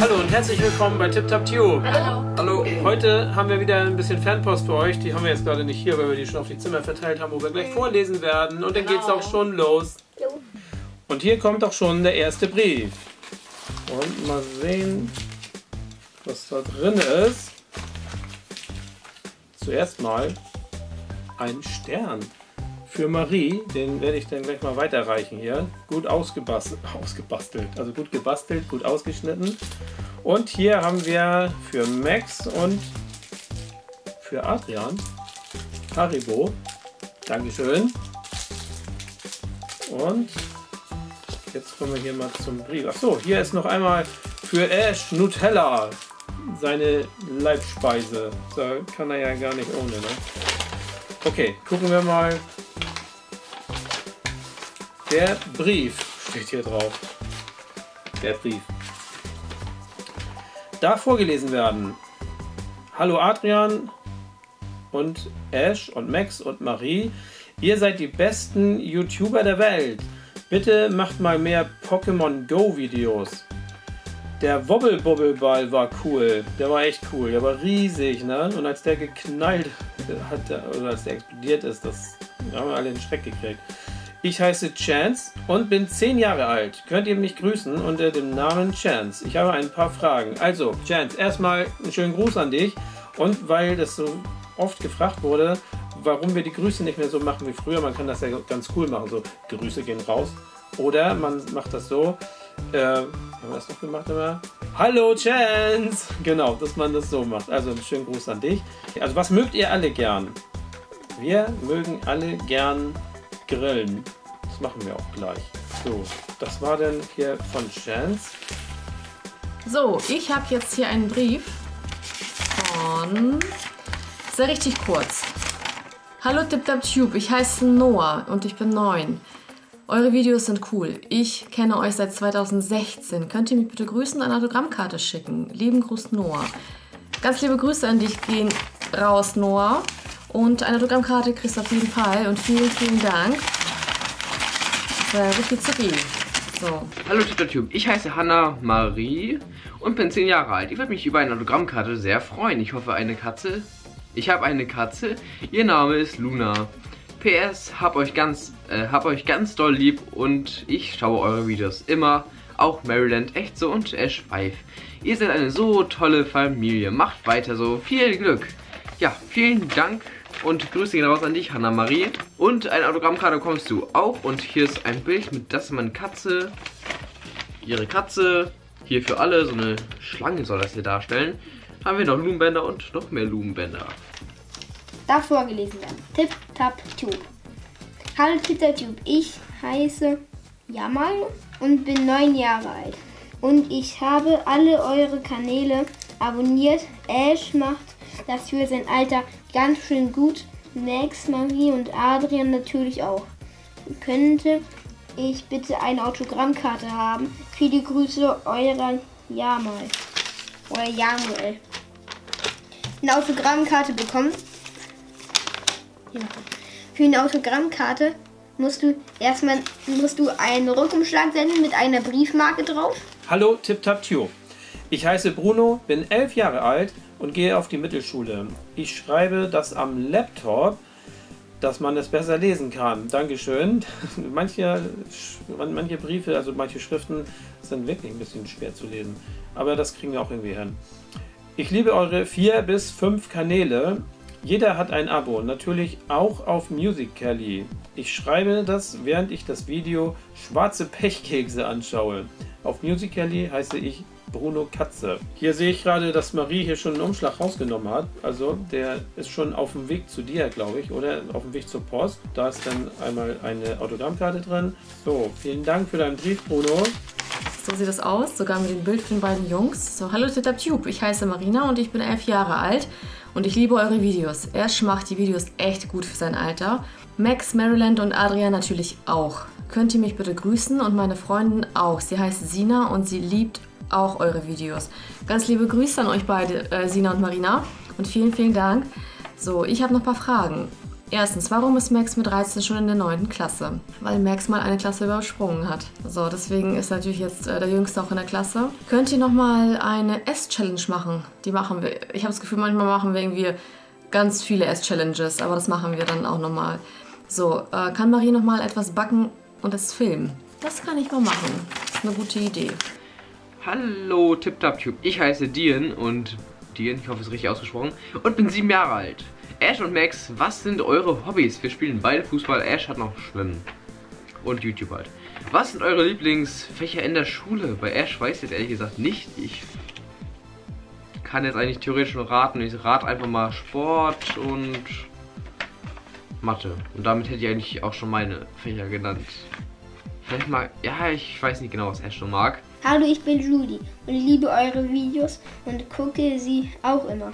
Hallo und herzlich willkommen bei TipTapTube. Hallo. Hallo. Heute haben wir wieder ein bisschen Fanpost für euch. Die haben wir jetzt gerade nicht hier, weil wir die schon auf die Zimmer verteilt haben, wo wir gleich vorlesen werden. Und dann geht's Genau. auch schon los. Und hier kommt auch schon der erste Brief. Und mal sehen, was da drin ist. Zuerst mal ein Stern für Marie. Den werde ich dann gleich mal weiterreichen hier. Gut ausgebastelt, ausgebastelt. Also gut gebastelt, gut ausgeschnitten. Und hier haben wir für Max und für Adrian Haribo. Dankeschön. Und Jetzt kommen wir hier mal zum Brief. Achso, hier ist noch einmal für Ash Nutella. Seine Leibspeise. Da kann er ja gar nicht ohne, ne? Okay, gucken wir mal. Der Brief steht hier drauf. Der Brief. Darf vorgelesen werden. Hallo Adrian und Ash und Max und Marie. Ihr seid die besten YouTuber der Welt. Bitte macht mal mehr Pokémon Go Videos. Der Wobble-Bobble-Ball war cool. Der war echt cool. Der war riesig, ne? Und als der geknallt hat, oder als der explodiert ist, das haben wir alle in Schreck gekriegt. Ich heiße Chance und bin 10 Jahre alt. Könnt ihr mich grüßen unter dem Namen Chance? Ich habe ein paar Fragen. Also, Chance, erstmal einen schönen Gruß an dich. Und weil das so oft gefragt wurde, warum wir die Grüße nicht mehr so machen wie früher, man kann das ja ganz cool machen, so Grüße gehen raus. Oder man macht das so, äh, haben wir das noch gemacht immer? Hallo Chance! Genau, dass man das so macht. Also einen schönen Gruß an dich. Also was mögt ihr alle gern? Wir mögen alle gern grillen. Das machen wir auch gleich. So, das war dann hier von Chance. So, ich habe jetzt hier einen Brief von. Sehr richtig kurz. Hallo TipTapTube, ich heiße Noah und ich bin 9. Eure Videos sind cool. Ich kenne euch seit 2016. Könnt ihr mich bitte grüßen und eine Autogrammkarte schicken? Lieben Gruß Noah. Ganz liebe Grüße an dich gehen raus, Noah. Und eine Autogrammkarte kriegst du auf jeden Fall. Und vielen, vielen Dank. Das war richtig zicki. So. Hallo TitterTube, ich heiße Hanna Marie und bin 10 Jahre alt. Ich würde mich über eine Autogrammkarte sehr freuen. Ich hoffe eine Katze. Ich habe eine Katze. Ihr Name ist Luna. PS, hab euch ganz, äh, hab euch ganz doll lieb und ich schaue eure Videos immer. Auch Maryland, echt so und Ash 5. Ihr seid eine so tolle Familie. Macht weiter so. Viel Glück. Ja, vielen Dank und Grüße gehen raus an dich, Hanna Marie. Und eine Autogrammkarte bekommst du auch. Und hier ist ein Bild mit das ist meine Katze. Ihre Katze. Hier für alle, so eine Schlange soll das hier darstellen. Haben wir noch Lumenbänder und noch mehr Lumenbänder. Darf vorgelesen werden. Tip Tap Tube. Hallo TitterTube, ich heiße Jamal und bin neun Jahre alt. Und ich habe alle eure Kanäle abonniert. Ash macht das für sein Alter ganz schön gut. Max, Marie und Adrian natürlich auch. Könnte ich bitte eine Autogrammkarte haben? Viele Grüße, eurer Jamal. Euer Jamuel. Eine Autogrammkarte bekommen ja. Für eine Autogrammkarte musst du erstmal musst du einen Rückumschlag senden mit einer Briefmarke drauf. Hallo TipTapTube. Ich heiße Bruno, bin elf Jahre alt und gehe auf die Mittelschule. Ich schreibe das am Laptop, dass man es besser lesen kann. Dankeschön. Manche, manche Briefe, also manche Schriften sind wirklich ein bisschen schwer zu lesen. Aber das kriegen wir auch irgendwie hin. Ich liebe eure vier bis fünf Kanäle. Jeder hat ein Abo, natürlich auch auf Musical.ly. Ich schreibe das, während ich das Video Schwarze Pechkekse anschaue. Auf Musical.ly heiße ich Bruno Katze. Hier sehe ich gerade, dass Marie hier schon einen Umschlag rausgenommen hat. Also der ist schon auf dem Weg zu dir, glaube ich, oder auf dem Weg zur Post. Da ist dann einmal eine Autogrammkarte drin. So, vielen Dank für deinen Brief, Bruno. So sieht das aus, sogar mit dem Bild von den beiden Jungs. So, hallo TitterTube, ich heiße Marina und ich bin elf Jahre alt und ich liebe eure Videos. Ash macht die Videos echt gut für sein Alter. Max, Maryland und Adrian natürlich auch. Könnt ihr mich bitte grüßen und meine Freundin auch. Sie heißt Sina und sie liebt auch eure Videos. Ganz liebe Grüße an euch beide, äh, Sina und Marina. Und vielen, vielen Dank. So, ich habe noch ein paar Fragen. Erstens, warum ist Max mit 13 schon in der 9. Klasse? Weil Max mal eine Klasse übersprungen hat. So, deswegen ist natürlich jetzt äh, der Jüngste auch in der Klasse. Könnt ihr nochmal eine Ess-Challenge machen? Die machen wir. Ich habe das Gefühl, manchmal machen wir irgendwie ganz viele Ess-Challenges, aber das machen wir dann auch nochmal. So, äh, kann Marie nochmal etwas backen und es filmen? Das kann ich mal machen. Das ist eine gute Idee. Hallo TipTapTube, ich heiße Dian und Dian, ich hoffe es ist richtig ausgesprochen, und bin sieben Jahre alt. Ash und Max, was sind eure Hobbys? Wir spielen beide Fußball, Ash hat noch Schwimmen. Und YouTube halt. Was sind eure Lieblingsfächer in der Schule? Bei Ash weiß ich jetzt ehrlich gesagt nicht. Ich kann jetzt eigentlich theoretisch nur raten. Ich rate einfach mal Sport und Mathe. Und damit hätte ich eigentlich auch schon meine Fächer genannt. Vielleicht mal, ja, ich weiß nicht genau, was Ash schon mag. Hallo, ich bin Judy und liebe eure Videos und gucke sie auch immer.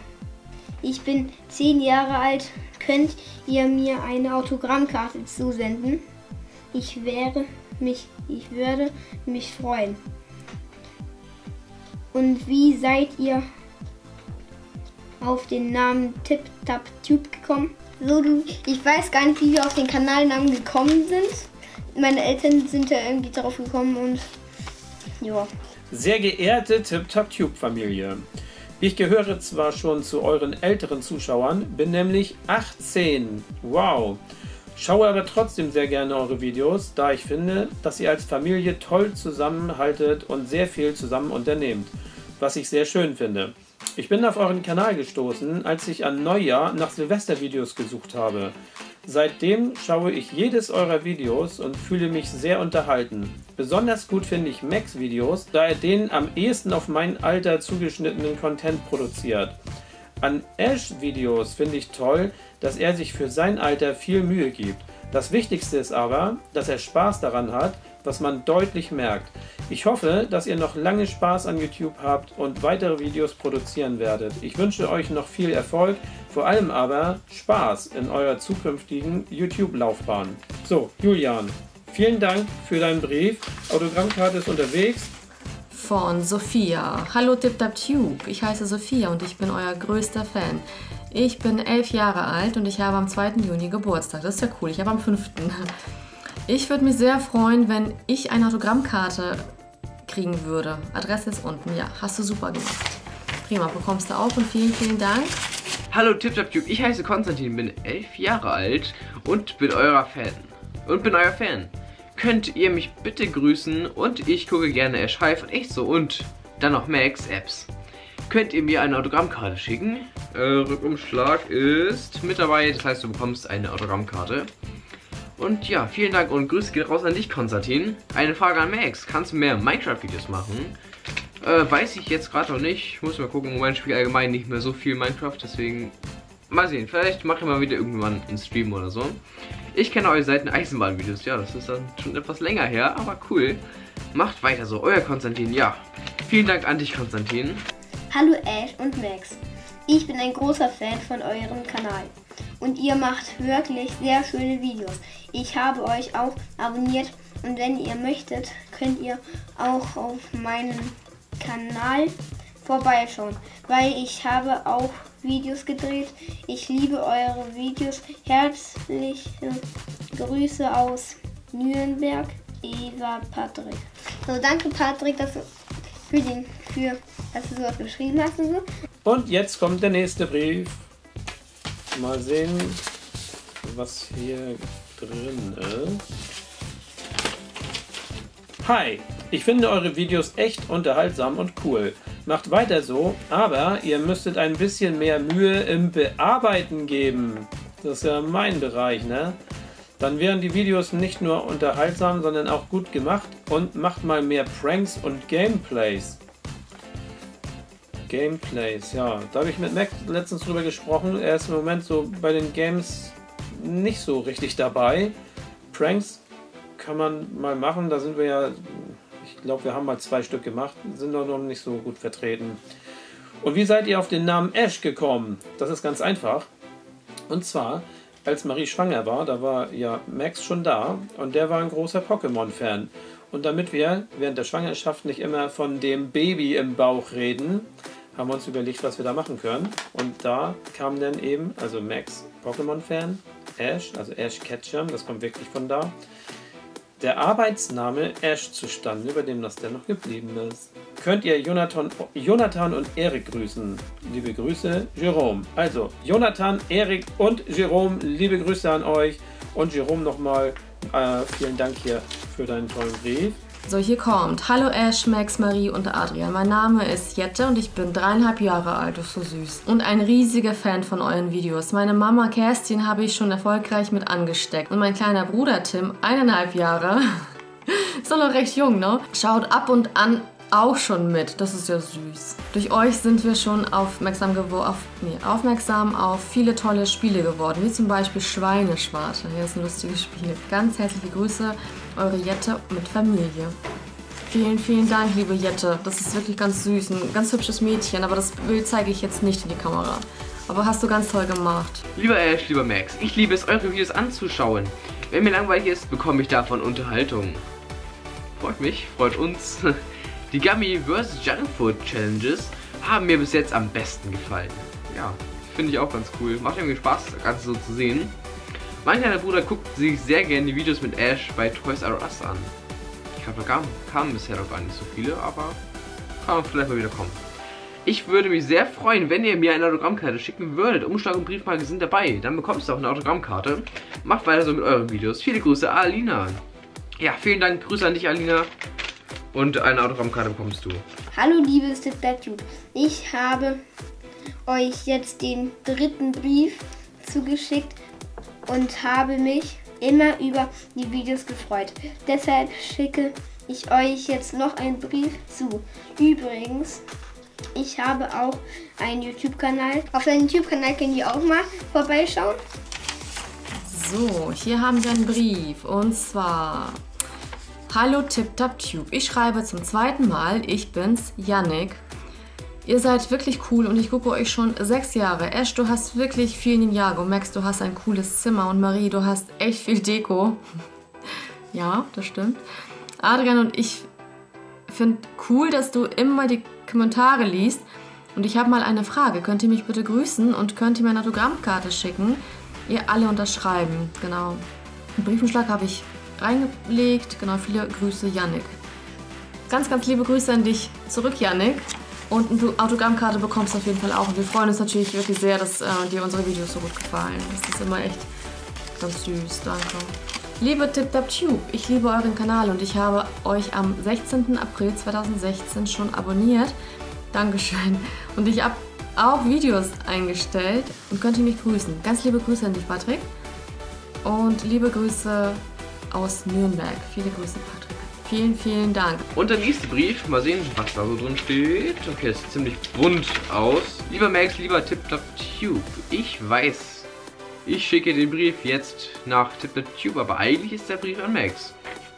Ich bin 10 Jahre alt. Könnt ihr mir eine Autogrammkarte zusenden? Ich wäre mich, ich würde mich freuen. Und wie seid ihr auf den Namen Tip Tap Tube gekommen? So, du, ich weiß gar nicht, wie wir auf den Kanalnamen gekommen sind. Meine Eltern sind da irgendwie drauf gekommen und ja. Sehr geehrte TipTopTube-Familie, ich gehöre zwar schon zu euren älteren Zuschauern, bin nämlich 18. Wow. Schaue aber trotzdem sehr gerne eure Videos, da ich finde, dass ihr als Familie toll zusammenhaltet und sehr viel zusammen unternehmt, was ich sehr schön finde. Ich bin auf euren Kanal gestoßen, als ich an Neujahr nach Silvestervideos gesucht habe. Seitdem schaue ich jedes eurer Videos und fühle mich sehr unterhalten. Besonders gut finde ich Max Videos, da er den am ehesten auf mein Alter zugeschnittenen Content produziert. An Ash Videos finde ich toll, dass er sich für sein Alter viel Mühe gibt. Das Wichtigste ist aber, dass er Spaß daran hat, was man deutlich merkt. Ich hoffe, dass ihr noch lange Spaß an YouTube habt und weitere Videos produzieren werdet. Ich wünsche euch noch viel Erfolg, vor allem aber Spaß in eurer zukünftigen YouTube-Laufbahn. So, Julian, vielen Dank für deinen Brief. Autogrammkarte ist unterwegs. Von Sophia. Hallo TipTapTube, ich heiße Sophia und ich bin euer größter Fan. Ich bin elf Jahre alt und ich habe am 2. Juni Geburtstag. Das ist ja cool, ich habe am 5. Ich würde mich sehr freuen, wenn ich eine Autogrammkarte kriegen würde. Adresse ist unten. Ja, hast du super gemacht. Prima, bekommst du auch und vielen, vielen Dank. Hallo TipTapTube, ich heiße Konstantin, bin elf Jahre alt und bin euer Fan. Und bin euer Fan. Könnt ihr mich bitte grüßen und ich gucke gerne Ash Hive und echt so und dann noch Max Apps. Könnt ihr mir eine Autogrammkarte schicken? Äh, Rückumschlag ist mit dabei, das heißt du bekommst eine Autogrammkarte. Und ja, vielen Dank und Grüße geht raus an dich, Konstantin. Eine Frage an Max. Kannst du mehr Minecraft-Videos machen? Äh, weiß ich jetzt gerade noch nicht. Muss mal gucken. Mein Spiel allgemein nicht mehr so viel Minecraft, deswegen mal sehen. Vielleicht mache ich mal wieder irgendwann einen Stream oder so. Ich kenne euch seit den Eisenbahnvideos. Ja, das ist dann schon etwas länger her, aber cool. Macht weiter so. Euer Konstantin. Ja, vielen Dank an dich, Konstantin. Hallo Ash und Max. Ich bin ein großer Fan von eurem Kanal und ihr macht wirklich sehr schöne Videos. Ich habe euch auch abonniert und wenn ihr möchtet, könnt ihr auch auf meinen Kanal vorbeischauen, weil ich habe auch Videos gedreht. Ich liebe eure Videos. Herzliche Grüße aus Nürnberg, Eva Patrick. So, danke Patrick, dass du für den für dass du sowas geschrieben hast und so. Und jetzt kommt der nächste Brief. Mal sehen, was hier drin ist. Hi, ich finde eure Videos echt unterhaltsam und cool. Macht weiter so, aber ihr müsstet ein bisschen mehr Mühe im Bearbeiten geben. Das ist ja mein Bereich, ne? Dann wären die Videos nicht nur unterhaltsam, sondern auch gut gemacht und macht mal mehr Pranks und Gameplays. Gameplays, ja. Da habe ich mit Mac letztens drüber gesprochen. Er ist im Moment so bei den Games nicht so richtig dabei. Pranks kann man mal machen. Da sind wir ja, glaube, wir haben mal zwei Stück gemacht, sind doch noch nicht so gut vertreten. Und wie seid ihr auf den Namen Ash gekommen? Das ist ganz einfach. Und zwar, als Marie schwanger war, da war ja Max schon da und der war ein großer Pokémon-Fan. Und damit wir während der Schwangerschaft nicht immer von dem Baby im Bauch reden, haben wir uns überlegt, was wir da machen können. Und da kam dann eben, also Max, Pokémon-Fan, Ash, also Ash Ketchum, das kommt wirklich von da. Der Arbeitsname Ash zustande, bei dem das denn noch geblieben ist. Könnt ihr Jonathan, Jonathan und Erik grüßen? Liebe Grüße, Jerome. Also, Jonathan, Erik und Jerome, liebe Grüße an euch. Und Jerome nochmal, äh, vielen Dank hier für deinen tollen Brief. So, hier kommt. Hallo Ash, Max, Marie und Adrian. Mein Name ist Jette und ich bin dreieinhalb Jahre alt. Das ist so süß. Und ein riesiger Fan von euren Videos. Meine Mama Kerstin habe ich schon erfolgreich mit angesteckt. Und mein kleiner Bruder Tim, eineinhalb Jahre, ist doch noch recht jung, ne? Schaut ab und an auch schon mit. Das ist ja süß. Durch euch sind wir schon aufmerksam, auf, nee, aufmerksam auf viele tolle Spiele geworden, wie zum Beispiel Schweineschwarte. Hier ist ein lustiges Spiel. Ganz herzliche Grüße, eure Jette mit Familie. Vielen, vielen Dank, liebe Jette. Das ist wirklich ganz süß. Ein ganz hübsches Mädchen, aber das Bild zeige ich jetzt nicht in die Kamera. Aber hast du ganz toll gemacht. Lieber Ash, lieber Max, ich liebe es, eure Videos anzuschauen. Wenn mir langweilig ist, bekomme ich davon Unterhaltung. Freut mich, freut uns. Die Gummy vs. Junkfood Challenges haben mir bis jetzt am besten gefallen. Ja, finde ich auch ganz cool. Macht irgendwie Spaß, das Ganze so zu sehen. Mein kleiner Bruder guckt sich sehr gerne die Videos mit Ash bei Toys R Us an. Ich glaube, da kamen, kamen bisher noch gar nicht so viele, aber kann man vielleicht mal wieder kommen. Ich würde mich sehr freuen, wenn ihr mir eine Autogrammkarte schicken würdet. Umschlag und Briefmarke sind dabei. Dann bekommst du auch eine Autogrammkarte. Macht weiter so mit euren Videos. Viele Grüße, Alina. Ja, vielen Dank. Grüße an dich, Alina. Und eine Autogrammkarte bekommst du. Hallo liebes TipTapTube. Ich habe euch jetzt den dritten Brief zugeschickt und habe mich immer über die Videos gefreut. Deshalb schicke ich euch jetzt noch einen Brief zu. Übrigens, ich habe auch einen YouTube-Kanal. Auf seinem YouTube-Kanal könnt ihr auch mal vorbeischauen. So, hier haben wir einen Brief und zwar Hallo TipTapTube, ich schreibe zum zweiten Mal, ich bin's, Yannick. Ihr seid wirklich cool und ich gucke euch schon sechs Jahre. Ash, du hast wirklich viel Ninjago. Max, du hast ein cooles Zimmer und Marie, du hast echt viel Deko. ja, das stimmt. Adrian und ich finde cool, dass du immer die Kommentare liest. Und ich habe mal eine Frage. Könnt ihr mich bitte grüßen und könnt ihr mir eine Autogrammkarte schicken? Ihr alle unterschreiben, genau. Einen Briefumschlag habe ich reingelegt. Genau, viele Grüße, Yannick. Ganz, ganz liebe Grüße an dich zurück, Yannick. Und eine Autogrammkarte bekommst du auf jeden Fall auch. Und wir freuen uns natürlich wirklich sehr, dass äh, dir unsere Videos so gut gefallen. Das ist immer echt ganz süß. Danke. Liebe TipTapTube, ich liebe euren Kanal und ich habe euch am 16. April 2016 schon abonniert. Dankeschön. Und ich habe auch Videos eingestellt und könnt ihr mich grüßen. Ganz liebe Grüße an dich, Patrick. Und liebe Grüße aus Nürnberg. Viele Grüße, Patrick. Vielen, vielen Dank. Und der nächste Brief, mal sehen, was da so drin steht. Okay, es sieht ziemlich bunt aus. Lieber Max, lieber TipTapTube, ich weiß, ich schicke den Brief jetzt nach TipTapTube, aber eigentlich ist der Brief an Max.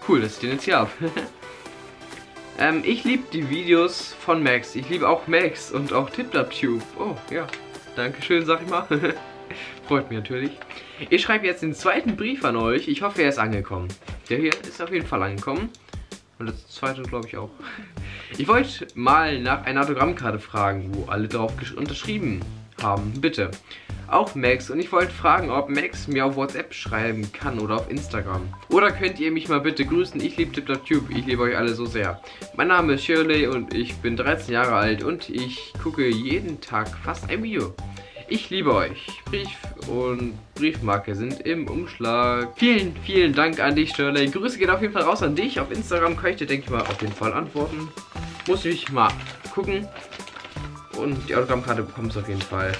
Cool, dass ich den jetzt hier habe. ähm, ich liebe die Videos von Max. Ich liebe auch Max und auch TipTapTube. Oh, ja. Dankeschön, sag ich mal. Freut mich natürlich. Ich schreibe jetzt den zweiten Brief an euch. Ich hoffe, er ist angekommen. Der hier ist auf jeden Fall angekommen. Und das zweite glaube ich auch. Ich wollte mal nach einer Autogrammkarte fragen, wo alle drauf unterschrieben haben. Bitte. Auch Max. Und ich wollte fragen, ob Max mir auf WhatsApp schreiben kann oder auf Instagram. Oder könnt ihr mich mal bitte grüßen? Ich liebe TipTapTube. Ich liebe euch alle so sehr. Mein Name ist Shirley und ich bin 13 Jahre alt und ich gucke jeden Tag fast ein Video. Ich liebe euch. Brief und Briefmarke sind im Umschlag. Vielen, vielen Dank an dich, Shirley. Grüße gehen auf jeden Fall raus an dich. Auf Instagram kann ich dir, denke ich mal, auf jeden Fall antworten. Muss ich mal gucken. Und die Autogrammkarte bekommst du auf jeden Fall.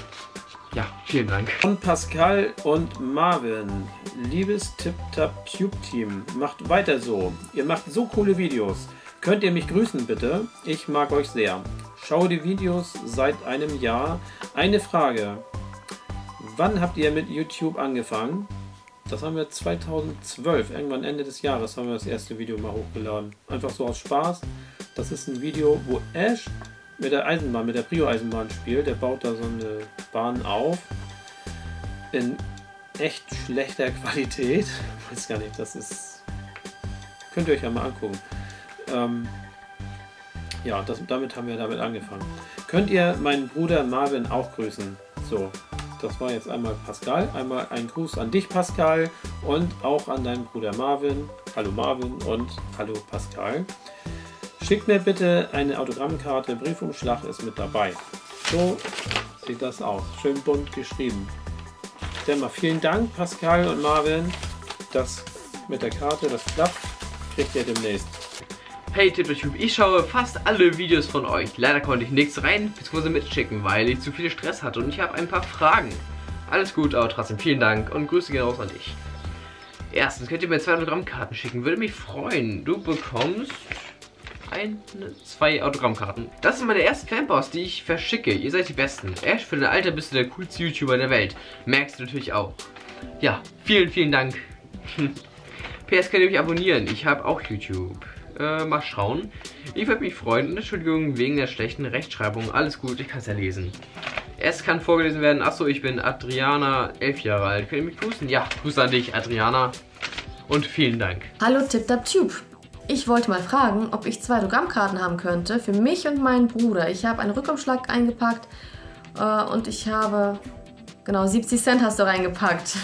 Ja, vielen Dank. Von Pascal und Marvin. Liebes TipTap-Tube-Team, macht weiter so. Ihr macht so coole Videos. Könnt ihr mich grüßen bitte? Ich mag euch sehr. Schaue die Videos seit einem Jahr. Eine Frage. Wann habt ihr mit YouTube angefangen? Das haben wir 2012, irgendwann Ende des Jahres haben wir das erste Video mal hochgeladen. Einfach so aus Spaß. Das ist ein Video, wo Ash mit der Eisenbahn, mit der Prio-Eisenbahn spielt. Der baut da so eine Bahn auf. In echt schlechter Qualität. Ich weiß gar nicht, das ist... Könnt ihr euch ja mal angucken. Ähm, ja, das, damit haben wir damit angefangen. Könnt ihr meinen Bruder Marvin auch grüßen? So, das war jetzt einmal Pascal. Einmal ein Gruß an dich, Pascal, und auch an deinen Bruder Marvin. Hallo Marvin und hallo Pascal. Schick mir bitte eine Autogrammkarte. Briefumschlag ist mit dabei. So sieht das aus. Schön bunt geschrieben. Dann mal vielen Dank, Pascal und Marvin. Das mit der Karte, das klappt. Kriegt ihr demnächst. Hey TipTube, ich schaue fast alle Videos von euch. Leider konnte ich nichts rein bzw. mitschicken, weil ich zu viel Stress hatte und ich habe ein paar Fragen. Alles gut, aber trotzdem vielen Dank und Grüße gehen raus an dich. Erstens könnt ihr mir zwei Autogrammkarten schicken, würde mich freuen. Du bekommst eine, zwei Autogrammkarten. Das sind meine ersten Fanposts, die ich verschicke. Ihr seid die Besten. Ash, für dein Alter bist du der coolste YouTuber der Welt. Merkst du natürlich auch. Ja, vielen, vielen Dank. PS könnt ihr mich abonnieren. Ich habe auch YouTube. Äh, mal schauen. Ich würde mich freuen. Entschuldigung wegen der schlechten Rechtschreibung. Alles gut, ich kann es ja lesen. Es kann vorgelesen werden. Achso, ich bin Adriana, elf Jahre alt. Könnt ihr mich grüßen? Ja, Grüße an dich, Adriana. Und vielen Dank. Hallo TipTapTube. Ich wollte mal fragen, ob ich zwei Autogrammkarten haben könnte für mich und meinen Bruder. Ich habe einen Rückumschlag eingepackt äh, und ich habe, genau, 70 Cent hast du reingepackt.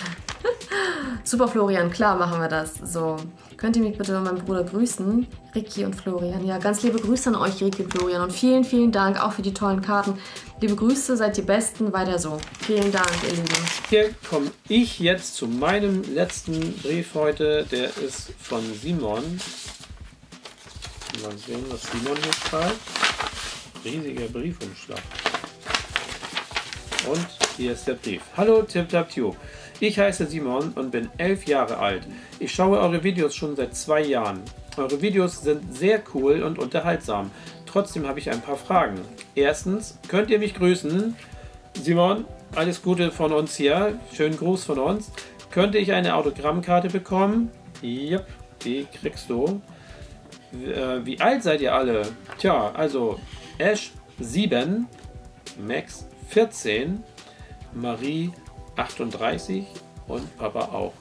Super Florian, klar machen wir das. So, könnt ihr mich bitte und meinen Bruder grüßen? Ricky und Florian. Ja, ganz liebe Grüße an euch, Ricky und Florian. Und vielen, vielen Dank auch für die tollen Karten. Liebe Grüße, seid die Besten, weiter so. Vielen Dank, ihr Lieben. Hier komme ich jetzt zu meinem letzten Brief heute. Der ist von Simon. Mal sehen, was Simon hier schreibt. Riesiger Briefumschlag. Und hier ist der Brief. Hallo TipTapTube. Ich heiße Simon und bin elf Jahre alt. Ich schaue eure Videos schon seit zwei Jahren. Eure Videos sind sehr cool und unterhaltsam. Trotzdem habe ich ein paar Fragen. Erstens, könnt ihr mich grüßen? Simon, alles Gute von uns hier. Schönen Gruß von uns. Könnte ich eine Autogrammkarte bekommen? Yep, die kriegst du. Äh, Wie alt seid ihr alle? Tja, also Ash 7, Max 14, Marie 38 und Papa auch.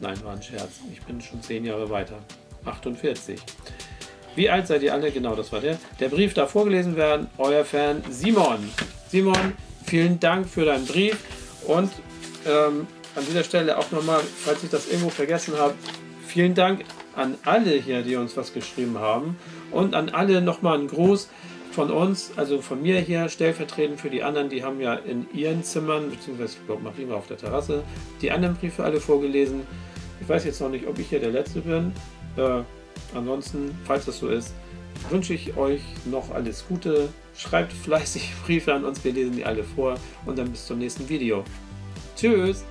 Nein, war ein Scherz. Ich bin schon 10 Jahre weiter. 48. Wie alt seid ihr alle? Genau, das war der. Der Brief darf vorgelesen werden. Euer Fan Simon. Simon, vielen Dank für deinen Brief. Und ähm, an dieser Stelle auch nochmal, falls ich das irgendwo vergessen habe, vielen Dank an alle hier, die uns was geschrieben haben. Und an alle nochmal einen Gruß von uns, also von mir hier stellvertretend für die anderen, die haben ja in ihren Zimmern, beziehungsweise ich glaube Marie war auf der Terrasse, die anderen Briefe alle vorgelesen. Ich weiß jetzt noch nicht, ob ich hier der Letzte bin. Äh, ansonsten, falls das so ist, wünsche ich euch noch alles Gute. Schreibt fleißig Briefe an uns, wir lesen die alle vor und dann bis zum nächsten Video. Tschüss!